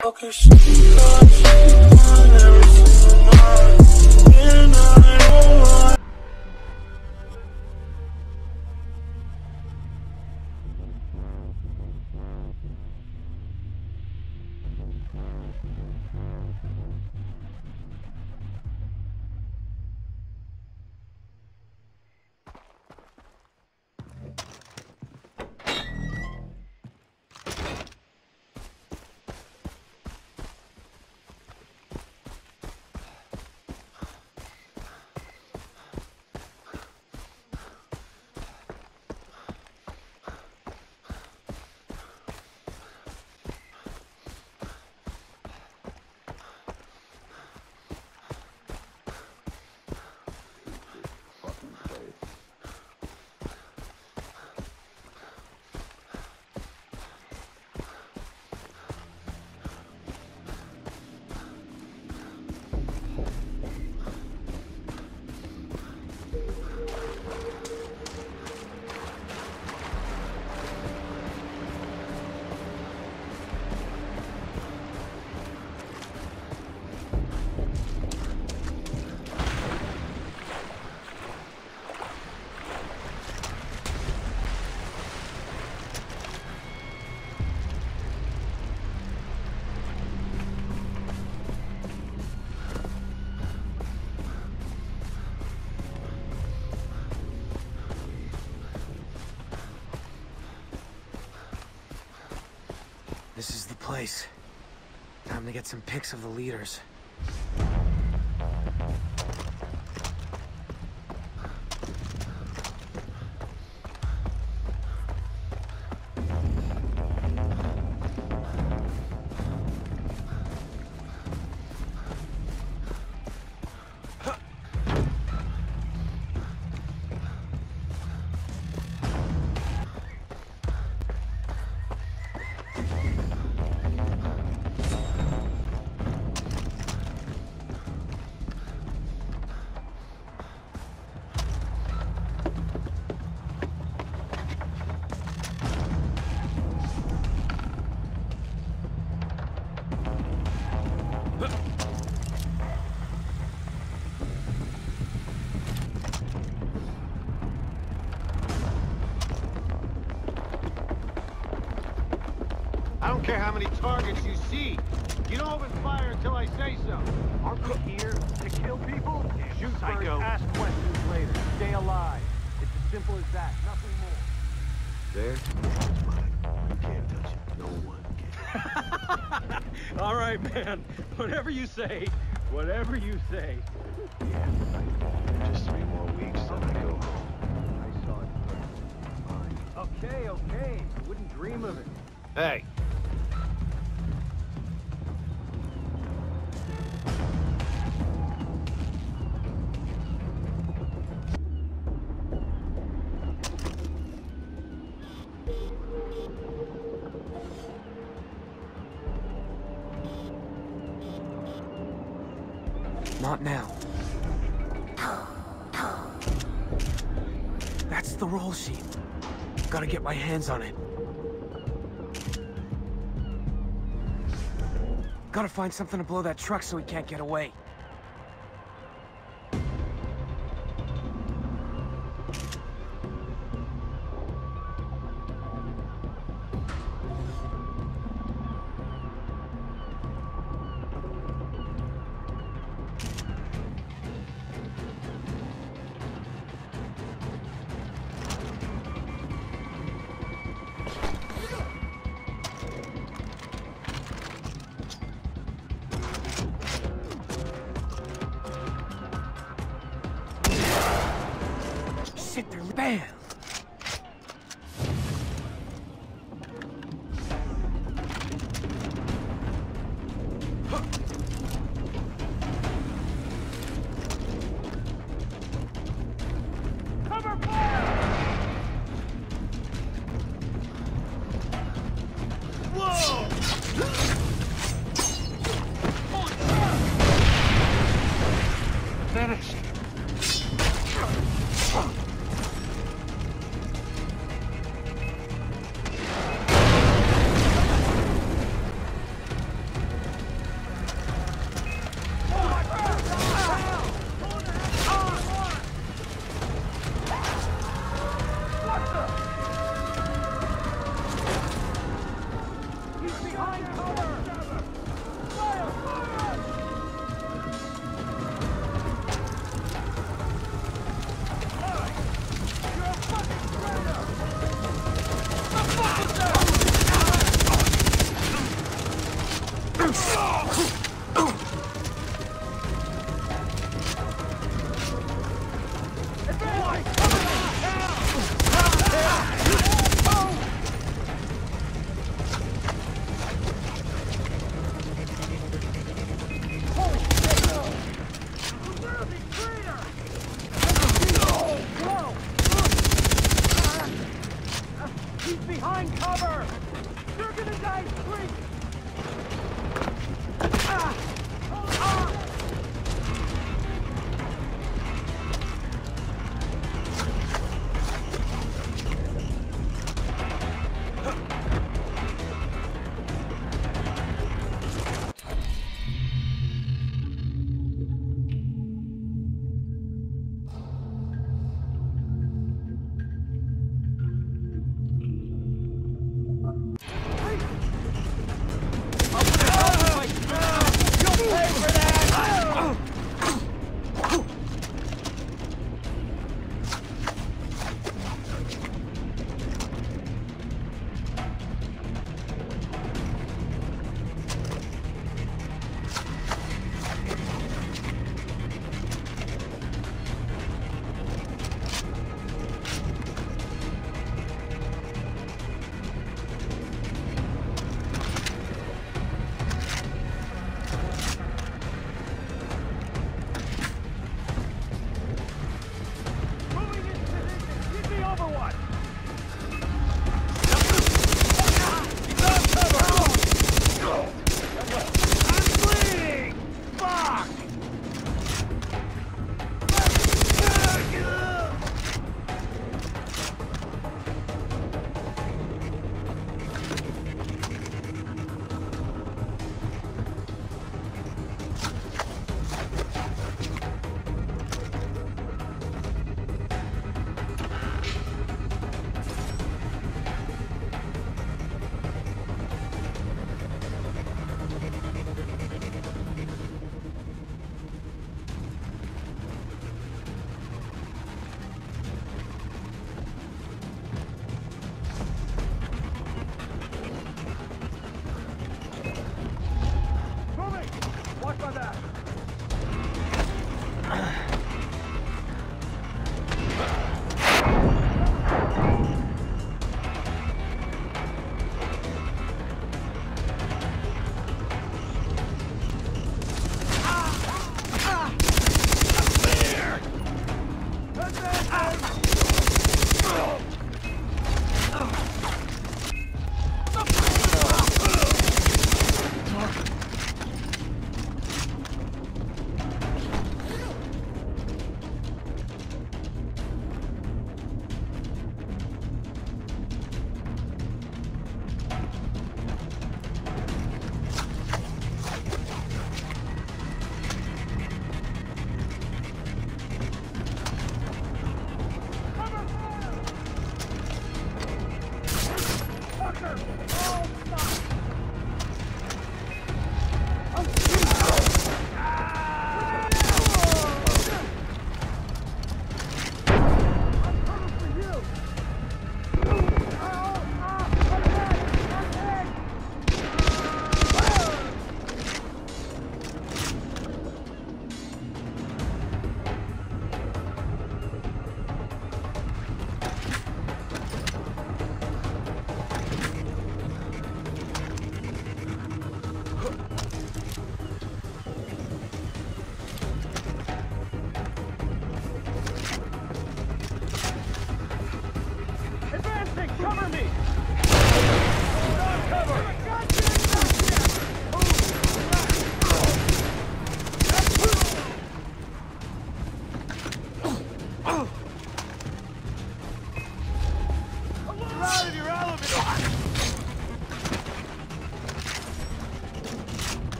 This to get some pics of the leaders. Care how many targets you see. You don't open fire until I say so. Aren't we here to kill people? Shoot first, Psycho. ask questions later. Stay alive. It's as simple as that, nothing more. There? It's mine. You can't touch it. No one can. All right, man. Whatever you say. Whatever you say. Yeah, right. Just three more weeks, then I go home. I saw it first. Fine. Okay, okay. Wouldn't dream of it. Hey! Not now. That's the roll sheet. Gotta get my hands on it. Gotta find something to blow that truck so he can't get away. Shit, they're bam! He's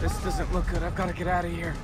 This doesn't look good. I've got to get out of here.